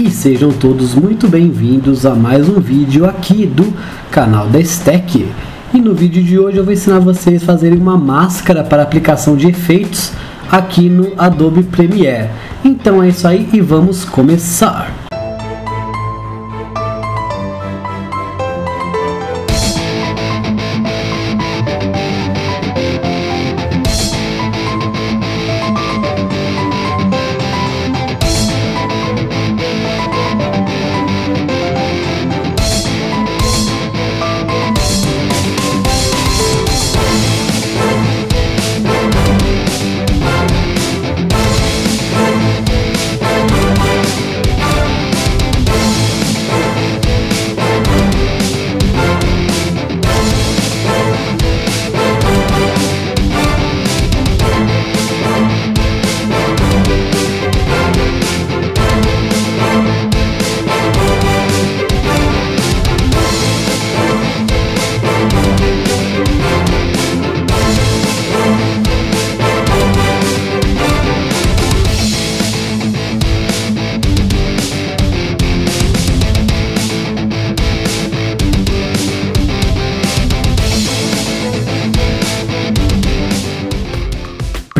e sejam todos muito bem-vindos a mais um vídeo aqui do canal da Stack. E no vídeo de hoje eu vou ensinar vocês a fazerem uma máscara para aplicação de efeitos aqui no Adobe Premiere. Então é isso aí e vamos começar.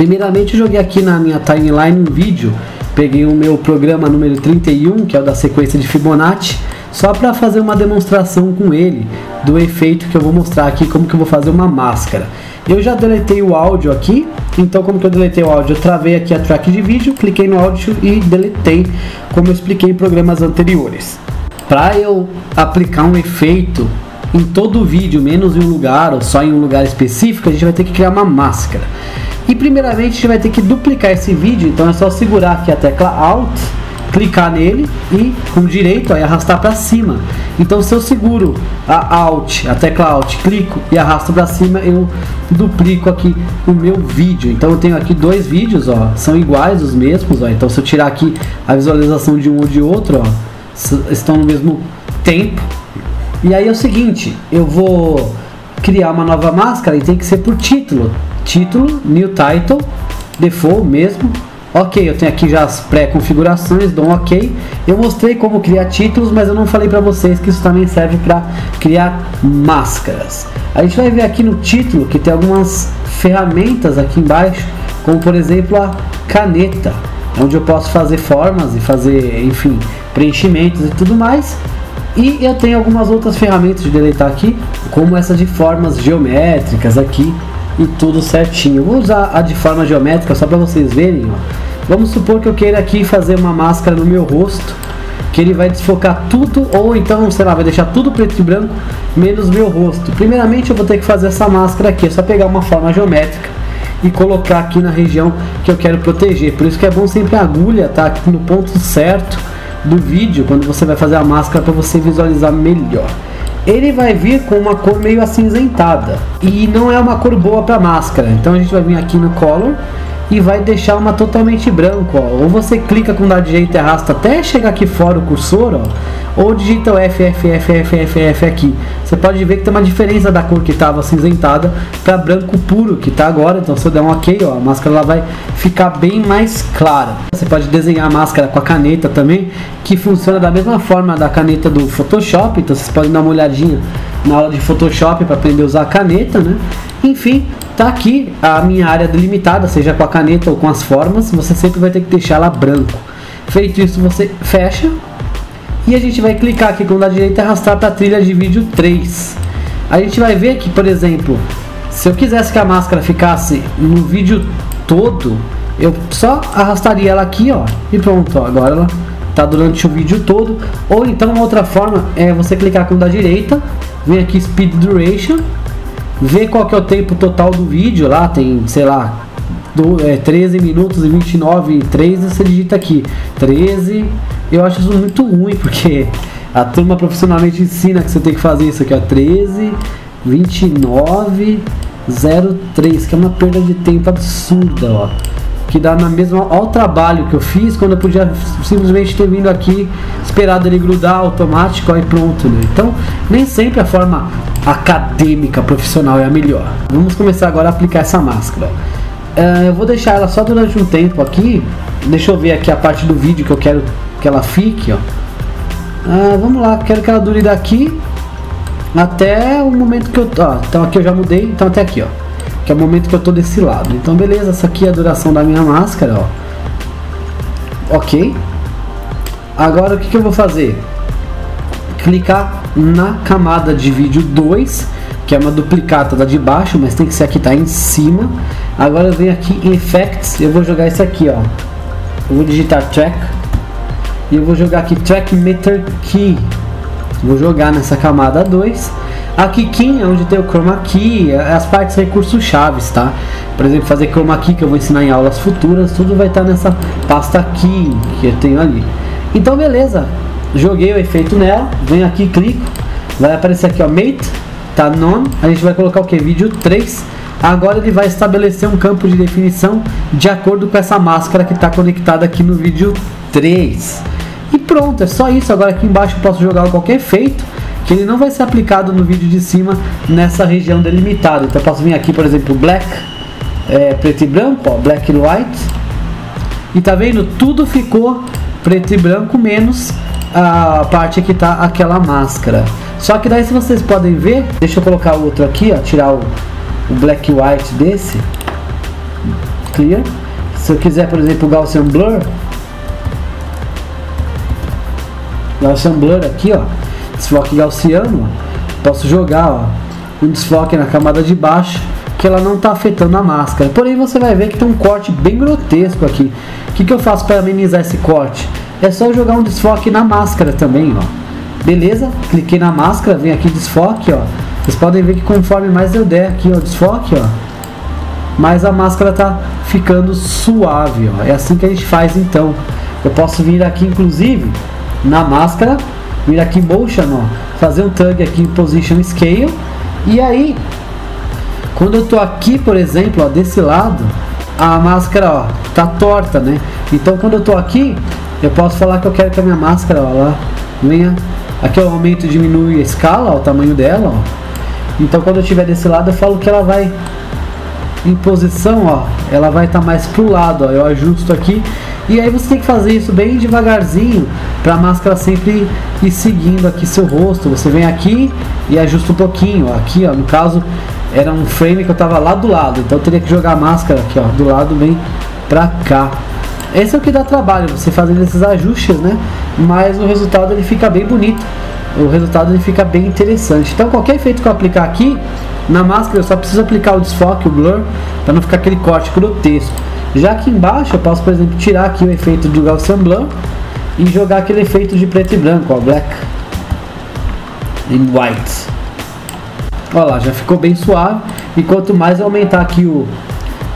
Primeiramente eu joguei aqui na minha timeline um vídeo, peguei o meu programa número 31, que é o da sequência de Fibonacci, só para fazer uma demonstração com ele do efeito que eu vou mostrar aqui, como que eu vou fazer uma máscara. Eu já deletei o áudio aqui, então como que eu deletei o áudio? Eu travei aqui a track de vídeo, cliquei no áudio e deletei, como eu expliquei em programas anteriores. Para eu aplicar um efeito em todo o vídeo, menos em um lugar ou só em um lugar específico, a gente vai ter que criar uma máscara. E primeiramente a gente vai ter que duplicar esse vídeo, então é só segurar aqui a tecla Alt, clicar nele e com direito aí arrastar para cima. Então se eu seguro a Alt, a tecla Alt, clico e arrasto para cima, eu duplico aqui o meu vídeo. Então eu tenho aqui dois vídeos, ó, são iguais os mesmos, ó. Então se eu tirar aqui a visualização de um ou de outro, ó, estão no mesmo tempo. E aí é o seguinte, eu vou criar uma nova máscara e tem que ser por título título, new title, default mesmo. Ok, eu tenho aqui já as pré-configurações, dou um ok. Eu mostrei como criar títulos, mas eu não falei para vocês que isso também serve para criar máscaras. A gente vai ver aqui no título que tem algumas ferramentas aqui embaixo, como por exemplo a caneta, onde eu posso fazer formas e fazer, enfim, preenchimentos e tudo mais. E eu tenho algumas outras ferramentas de deletar aqui, como essa de formas geométricas aqui, e tudo certinho. vou usar a de forma geométrica só para vocês verem. Ó. Vamos supor que eu queira aqui fazer uma máscara no meu rosto, que ele vai desfocar tudo, ou então, sei lá, vai deixar tudo preto e branco, menos meu rosto. Primeiramente eu vou ter que fazer essa máscara aqui, é só pegar uma forma geométrica e colocar aqui na região que eu quero proteger. Por isso que é bom sempre a agulha tá aqui no ponto certo do vídeo, quando você vai fazer a máscara para você visualizar melhor ele vai vir com uma cor meio acinzentada e não é uma cor boa para máscara. Então a gente vai vir aqui no color e vai deixar uma totalmente branco, ó. Ou você clica com o dado direito e arrasta até chegar aqui fora o cursor, ó. Ou digita o F, F, F, F, F, F aqui. Você pode ver que tem uma diferença da cor que estava acinzentada para branco puro que está agora. Então se eu der um OK, ó, a máscara ela vai ficar bem mais clara. Você pode desenhar a máscara com a caneta também, que funciona da mesma forma da caneta do Photoshop. Então vocês podem dar uma olhadinha na aula de Photoshop para aprender a usar a caneta, né? Enfim, tá aqui a minha área delimitada, seja com a caneta ou com as formas, você sempre vai ter que deixar ela branco. Feito isso, você fecha e a gente vai clicar aqui com o da direita e arrastar para a trilha de vídeo 3. A gente vai ver que, por exemplo, se eu quisesse que a máscara ficasse no vídeo todo, eu só arrastaria ela aqui, ó, e pronto, ó, agora ela tá durante o vídeo todo. Ou então outra forma é você clicar com o da direita, vem aqui Speed Duration ver qual que é o tempo total do vídeo lá, tem, sei lá, do, é, 13 minutos e 29 e 3, você digita aqui 13. Eu acho isso muito ruim, porque a turma profissionalmente ensina que você tem que fazer isso aqui, ó, 13, 29, 03, que é uma perda de tempo absurda, ó que dá na mesma ao trabalho que eu fiz quando eu podia simplesmente ter vindo aqui, esperado ele grudar automático e pronto, né? Então, nem sempre a forma acadêmica, profissional é a melhor. Vamos começar agora a aplicar essa máscara. Uh, eu vou deixar ela só durante um tempo aqui. Deixa eu ver aqui a parte do vídeo que eu quero que ela fique, ó. Ah, vamos lá, quero que ela dure daqui até o momento que eu tô. então aqui eu já mudei, então até aqui, ó. Que é o momento que eu tô desse lado. Então beleza, essa aqui é a duração da minha máscara, ó. Ok. Agora o que, que eu vou fazer? Clicar na camada de vídeo 2, que é uma duplicata da de baixo, mas tem que ser aqui tá em cima. Agora eu venho aqui em Effects, eu vou jogar isso aqui, ó. Eu vou digitar Track e eu vou jogar aqui Track Meter Key Vou jogar nessa camada 2. Aqui Key é onde tem o Chroma Key, é as partes recursos chaves, tá? Por exemplo, fazer Chroma Key que eu vou ensinar em aulas futuras, tudo vai estar tá nessa pasta Key que eu tenho ali. Então beleza, joguei o efeito nela, venho aqui, clico, vai aparecer aqui ó, Mate, tá nome, a gente vai colocar o que? Vídeo 3. Agora ele vai estabelecer um campo de definição de acordo com essa máscara que está conectada aqui no vídeo 3. E pronto, é só isso. Agora aqui embaixo eu posso jogar qualquer efeito que ele não vai ser aplicado no vídeo de cima nessa região delimitada. Então eu posso vir aqui, por exemplo, black, é, preto e branco, ó, black and white. E tá vendo? Tudo ficou preto e branco menos a parte que tá aquela máscara. Só que daí se vocês podem ver, deixa eu colocar outro aqui, ó, tirar o, o black white desse. Clear. Se eu quiser, por exemplo, o Gaussian Blur, Gaussian Blur aqui, ó. Desfoque gaussiano. Posso jogar, ó. Um desfoque na camada de baixo que ela não está afetando a máscara. Porém, você vai ver que tem um corte bem grotesco aqui. O que, que eu faço para amenizar esse corte? É só jogar um desfoque na máscara também, ó. Beleza? Cliquei na máscara, vem aqui desfoque, ó. Vocês podem ver que conforme mais eu der aqui, ó, desfoque, ó, mais a máscara tá ficando suave, ó. É assim que a gente faz então. Eu posso vir aqui, inclusive, na máscara, vir aqui motion, ó, fazer um tag aqui em position scale e aí quando eu tô aqui, por exemplo, ó, desse lado, a máscara, ó, tá torta, né? Então quando eu tô aqui, eu posso falar que eu quero que a minha máscara, ó, lá venha aqui eu aumento e diminui a escala, ó, o tamanho dela, ó. Então quando eu estiver desse lado, eu falo que ela vai em posição, ó, ela vai estar tá mais pro lado, ó. Eu ajusto aqui e aí você tem que fazer isso bem devagarzinho para a máscara sempre ir seguindo aqui seu rosto. Você vem aqui e ajusta um pouquinho, aqui, ó, no caso era um frame que eu tava lá do lado, então eu teria que jogar a máscara aqui, ó, do lado bem pra cá. Esse é o que dá trabalho, você fazendo esses ajustes, né? Mas o resultado ele fica bem bonito. O resultado ele fica bem interessante. Então qualquer efeito que eu aplicar aqui na máscara, eu só preciso aplicar o desfoque, o blur, para não ficar aquele corte grotesco. Já aqui embaixo eu posso, por exemplo, tirar aqui o efeito do Gaussian Blur e jogar aquele efeito de preto e branco, ó, black and white. Olha lá, já ficou bem suave. E quanto mais eu aumentar aqui o,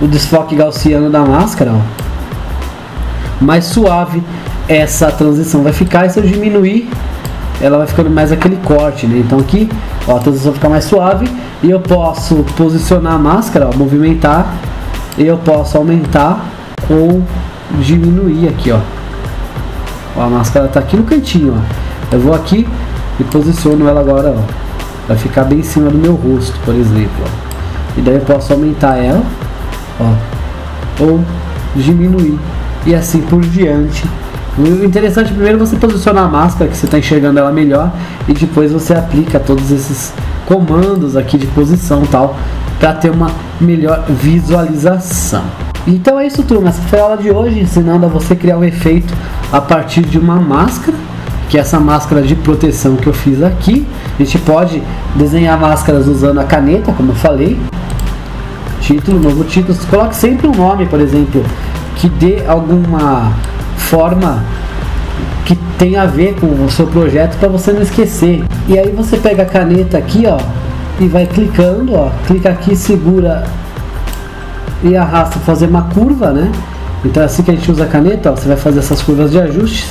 o desfoque gaussiano da máscara, ó, mais suave essa transição vai ficar. E se eu diminuir, ela vai ficando mais aquele corte, né? Então aqui, ó, a transição fica mais suave e eu posso posicionar a máscara, ó, movimentar eu posso aumentar ou diminuir aqui, ó. ó a máscara tá aqui no cantinho, ó. Eu vou aqui e posiciono ela agora, ó. Vai ficar bem em cima do meu rosto, por exemplo, ó. E daí eu posso aumentar ela, ó. Ou diminuir. E assim por diante. O interessante é primeiro você posicionar a máscara, que você está enxergando ela melhor, e depois você aplica todos esses comandos aqui de posição tal, para ter uma melhor visualização. Então é isso, turma. Essa foi a aula de hoje ensinando a você criar um efeito a partir de uma máscara, que é essa máscara de proteção que eu fiz aqui. A gente pode desenhar máscaras usando a caneta, como eu falei. Título, novo título. Coloque sempre um nome, por exemplo, que dê alguma forma que tenha a ver com o seu projeto para você não esquecer. E aí você pega a caneta aqui, ó, e vai clicando, ó, clica aqui, segura e arrasta fazer uma curva, né? Então é assim que a gente usa a caneta, ó, você vai fazer essas curvas de ajustes.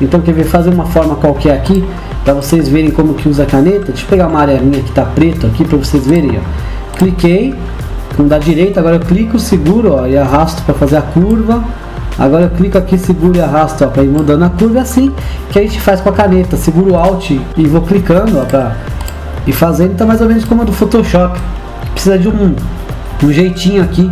Então quer ver fazer uma forma qualquer aqui para vocês verem como que usa a caneta. Deixa eu pegar uma arelinha que tá preto aqui para vocês verem, ó. Cliquei com da direita, agora eu clico, seguro, ó, e arrasto para fazer a curva. Agora eu clico aqui, seguro e arrasto para ir mudando a curva, assim que a gente faz com a caneta. Seguro Alt e vou clicando para e fazendo tá mais ou menos como a do Photoshop. Precisa de um, um jeitinho aqui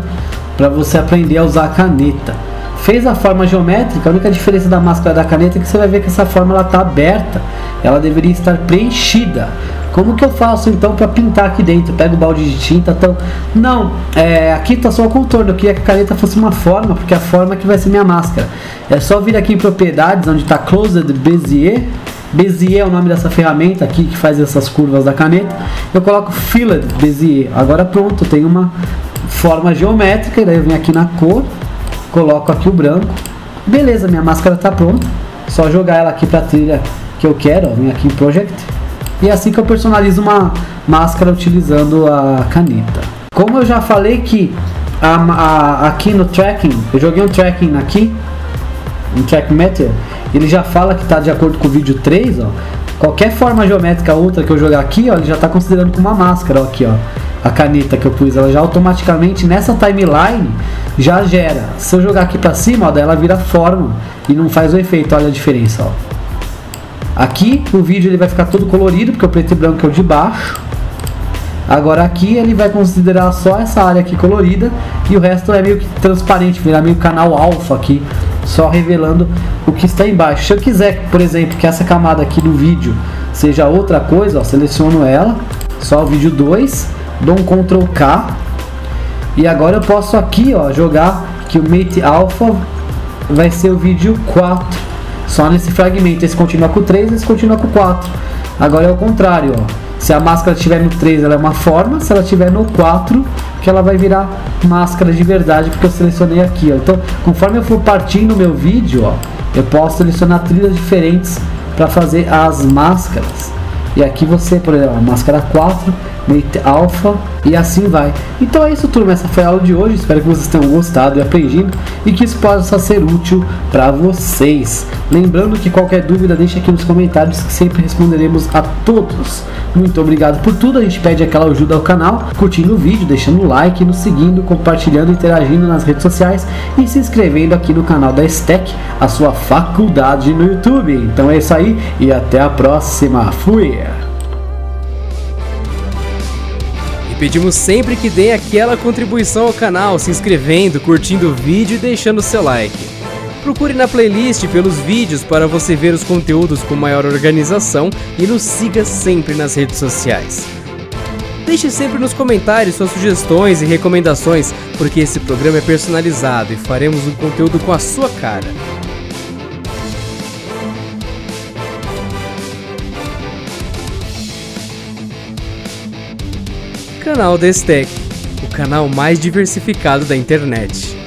para você aprender a usar a caneta. fez a forma geométrica, a única diferença da máscara da caneta é que você vai ver que essa forma ela está aberta, ela deveria estar preenchida. Como que eu faço então para pintar aqui dentro? Pego o balde de tinta, então não, é, aqui está só o contorno. Eu queria que a caneta fosse uma forma, porque a forma que vai ser minha máscara. É só vir aqui em propriedades, onde está Closed Bezier Bezier é o nome dessa ferramenta aqui que faz essas curvas da caneta. Eu coloco Filled Bezier. Agora pronto, tem uma forma geométrica. Daí eu venho aqui na cor, coloco aqui o branco. Beleza, minha máscara está pronta. Só jogar ela aqui para a trilha que eu quero. Ó, venho aqui em Project. E é assim que eu personalizo uma máscara utilizando a caneta. Como eu já falei que a, a, aqui no tracking, eu joguei um tracking aqui, um track meter ele já fala que está de acordo com o vídeo 3, ó. Qualquer forma geométrica outra que eu jogar aqui, ó, ele já está considerando como uma máscara, ó, aqui, ó. A caneta que eu pus, ela já automaticamente nessa timeline já gera. Se eu jogar aqui para cima, ó, ela vira forma e não faz o efeito. Olha a diferença, ó. Aqui o vídeo ele vai ficar todo colorido, porque o preto e branco é o de baixo. Agora aqui ele vai considerar só essa área aqui colorida e o resto é meio que transparente, virar meio canal alfa aqui só revelando o que está embaixo. Se eu quiser, por exemplo, que essa camada aqui do vídeo seja outra coisa, ó, seleciono ela, só o vídeo 2, dou um Ctrl K e agora eu posso aqui ó, jogar que o Mate Alpha vai ser o vídeo 4, só nesse fragmento. Esse continua com o 3, esse continua com o 4. Agora é o contrário, ó. Se a máscara estiver no 3, ela é uma forma, se ela estiver no 4, que ela vai virar máscara de verdade, porque eu selecionei aqui, ó. Então, conforme eu for partindo o meu vídeo, ó, eu posso selecionar trilhas diferentes para fazer as máscaras. E aqui você, por exemplo, a máscara 4, Mate Alpha e assim vai. Então é isso, turma. Essa foi a aula de hoje. Espero que vocês tenham gostado e aprendido e que isso possa ser útil para vocês. Lembrando que qualquer dúvida, deixe aqui nos comentários que sempre responderemos a todos. Muito obrigado por tudo. A gente pede aquela ajuda ao canal, curtindo o vídeo, deixando o like, nos seguindo, compartilhando, interagindo nas redes sociais e se inscrevendo aqui no canal da Stack, a sua faculdade no YouTube. Então é isso aí e até a próxima. Fui! Pedimos sempre que deem aquela contribuição ao canal, se inscrevendo, curtindo o vídeo e deixando seu like. Procure na playlist pelos vídeos para você ver os conteúdos com maior organização e nos siga sempre nas redes sociais. Deixe sempre nos comentários suas sugestões e recomendações, porque esse programa é personalizado e faremos um conteúdo com a sua cara. Canal Destec, o canal mais diversificado da internet.